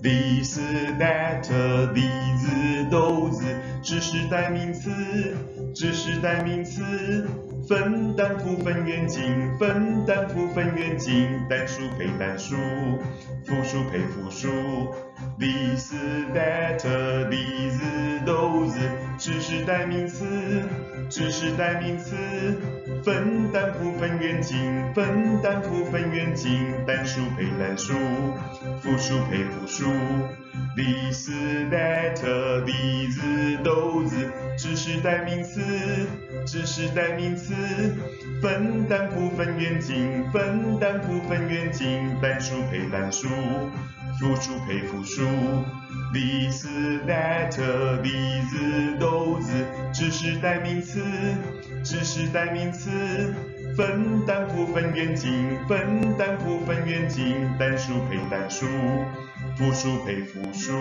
This, that, these, those，只是代名词，只是代名词。分单复分远近，分单复分远近。单数配单数，复数配复数。This, that, these, those，只是代名词。只是代名词。分担负分远近，分担负分远近，单数配单数，复数配复数。This, that, these, those，只是代名词，只是代名词。分担负分远近，分担负分远近，单数配单数，复数配复数。This, that, these, those，代名词，只是代名词。分担不分远近，分担不分远近，单数配单数，复数配复数。